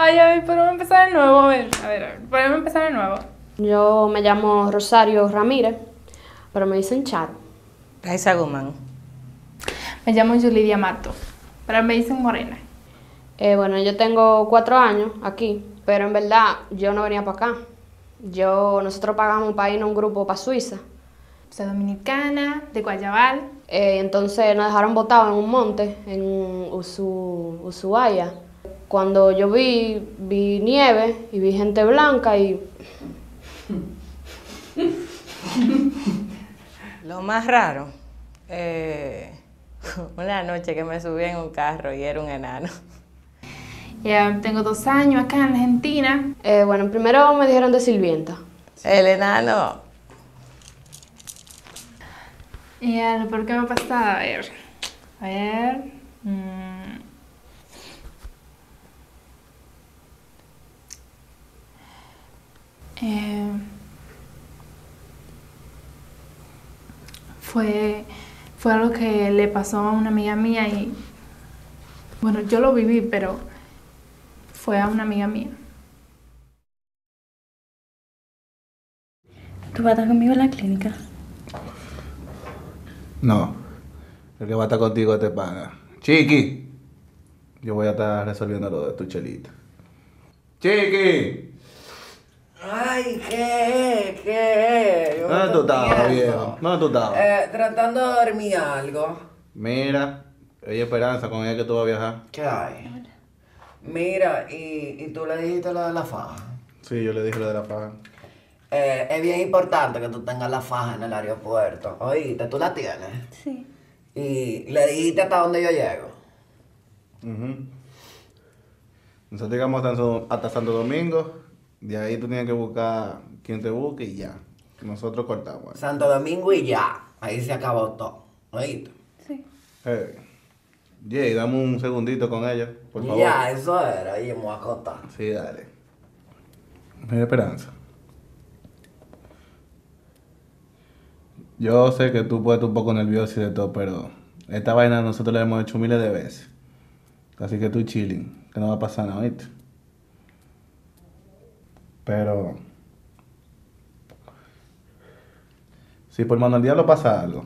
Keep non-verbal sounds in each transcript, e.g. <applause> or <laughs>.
Ay, ay, podemos empezar de nuevo. A ver, a ver, a ver. Podemos empezar de nuevo. Yo me llamo Rosario Ramírez, pero me dicen Charo. Raiza Guzmán. Me llamo Yulidia Mato, pero me dicen Morena. Eh, bueno, yo tengo cuatro años aquí, pero en verdad yo no venía para acá. Yo, nosotros pagamos para ir a un grupo para Suiza. Soy dominicana, de Guayabal. Eh, entonces nos dejaron botados en un monte, en Usu, Ushuaia. Cuando yo vi, vi nieve y vi gente blanca y Lo más raro, eh, <laughs> una noche que me subí en un carro y era un enano. Ya tengo dos años acá en Argentina. eh, bueno, primero me dijeron de sirvienta. El enano, Y a lo peor que me ha pasado, a ver. A ver. mm. Eh, fue, fue algo que le pasó a una amiga mía y. Bueno, yo lo viví, pero fue a una amiga mía. ¿Tú vas a estar conmigo en la clínica? No. El que va a estar contigo te paga. Chiqui. Yo voy a estar resolviendo lo de tu chelita. Chiqui. Ay, ¿qué? ¿Qué? Yo me ¿Dónde tú estabas, viejo? ¿Dónde tú estabas? Eh, tratando de dormir algo. Mira, hay esperanza con ella que tú vas a viajar. ¿Qué hay? Mira, y, y tú le dijiste lo de la faja. Sí, yo le dije lo de la paga. Eh, es bien importante que tú tengas la faja en el aeropuerto. Oíste, tú la tienes. Sí. Y le dijiste hasta dónde yo llego. Ujú. Nosotros llegamos hasta Santo Domingo. De ahí tú tienes que buscar quien te busque y ya. Nosotros cortamos. Santo Domingo y ya. Ahí se acabó todo. Oíste. Sí. Hey. Jay, dame un segundito con ella, por favor. Ya, eso era. Y yo me voy a acostar. Sí, dale. Mira, Esperanza. Yo sé que tú puedes estar un poco nervioso y de todo, pero esta vaina nosotros la hemos hecho miles de veces. Así que tú chilling, que no va a pasar nada, ¿oíste? Pero... Si por mano al diablo pasa algo,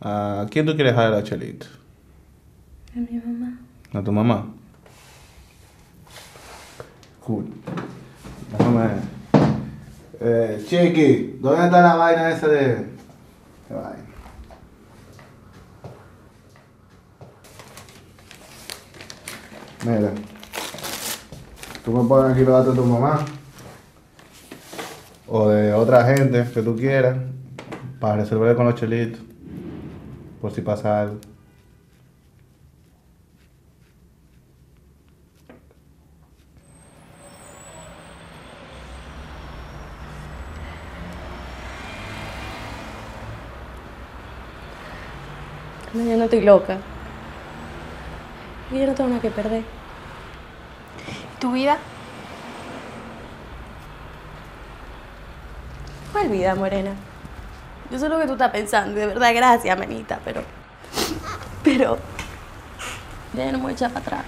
¿a quién tú quieres dejar a Chelito? A mi mamá. ¿A tu mamá? Cool. Déjame. Eh, Chiqui, ¿dónde está la vaina esa de.? ¿Qué vaina? Mira. Tú me pones aquí los datos de tu mamá. O de otra gente que tú quieras. Para resolver con los chelitos. Por si pasa algo. No, yo no estoy loca. Yo no tengo nada que perder. ¿Tu vida? ¿Cuál vida, Morena? Yo sé lo que tú estás pensando de verdad, gracias, manita, pero... Pero... Ya no me voy a echar para atrás.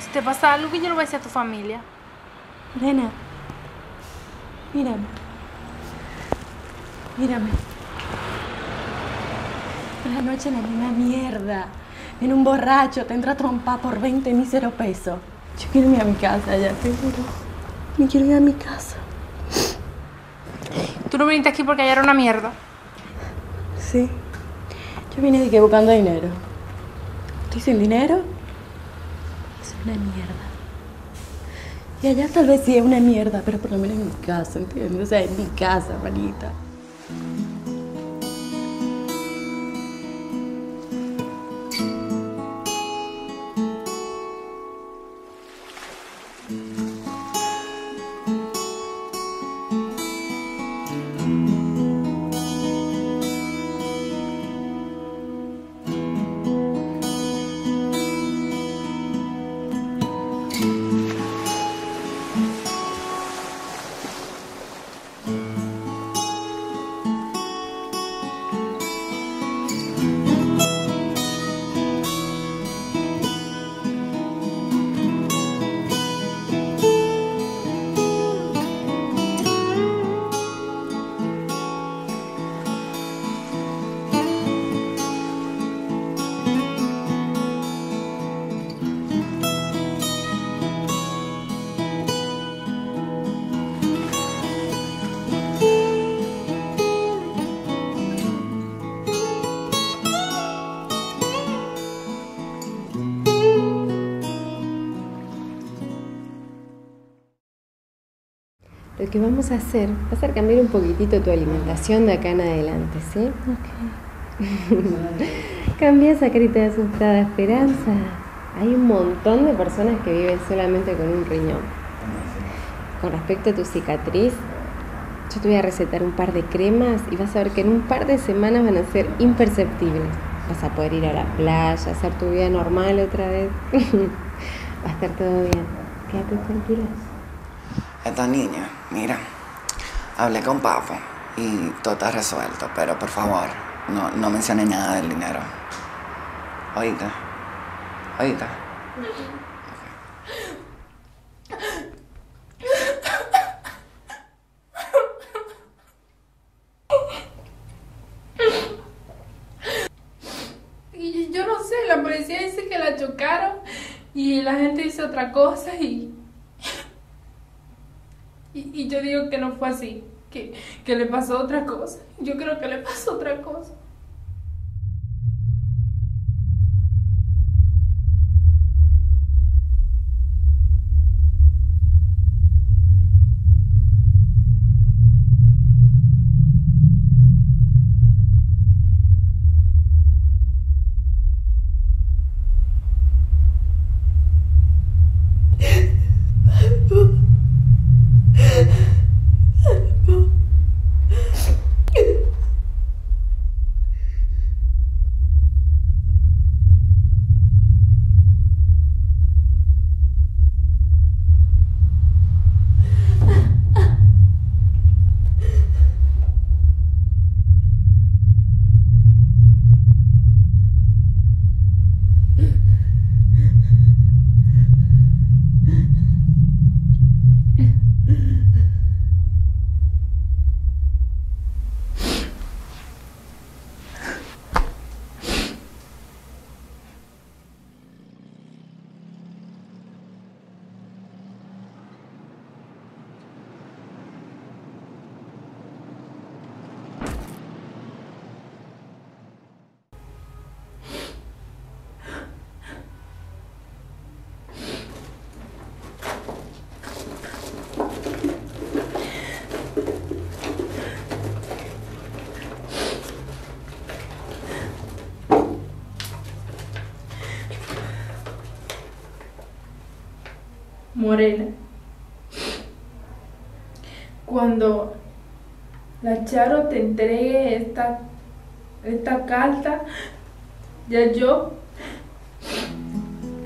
Si te pasa algo, yo lo voy a decir a tu familia. Morena, mírame. Mírame. La noche me una mierda. En un borracho te entra a trompar por 20 míseros pesos. Yo quiero irme a mi casa ya, te juro. Me quiero ir a mi casa. Tú no viniste aquí porque allá era una mierda. Sí. Yo vine de buscando dinero. Estoy sin dinero. Es una mierda. Y allá tal vez sí es una mierda, pero por lo menos en mi casa, ¿entiendes? O sea, en mi casa, manita. Lo que vamos a hacer va a ser cambiar un poquitito tu alimentación de acá en adelante, ¿sí? <laughs> Cambia esa carita de asustada esperanza. Hay un montón de personas que viven solamente con un riñón. Con respecto a tu cicatriz, yo te voy a recetar un par de cremas y vas a ver que en un par de semanas van a ser imperceptibles. Vas a poder ir a la playa, hacer tu vida normal otra vez. <laughs> Va a estar todo bien. Quédate tranquila. Esta niña, mira, hablé con Papo y todo está resuelto, pero por favor, no, no menciones nada del dinero. Oíste. Oíste. Y yo no sé, la policía dice que la chocaron y la gente dice otra cosa y... Y, y yo digo que no fue así, que, que le pasó otra cosa. Yo creo que le pasó otra cosa. Morena. Cuando la Charo te entregue esta, esta carta, ya yo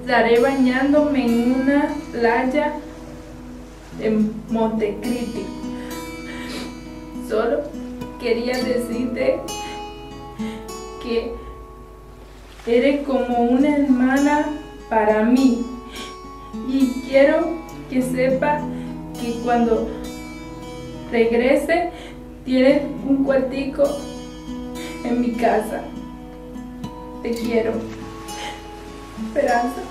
estaré bañándome en una playa en Montecristi. Solo quería decirte que eres como una hermana para mí. Y quiero que sepa que cuando regrese tienes un cuartico en mi casa. Te quiero. Esperanza.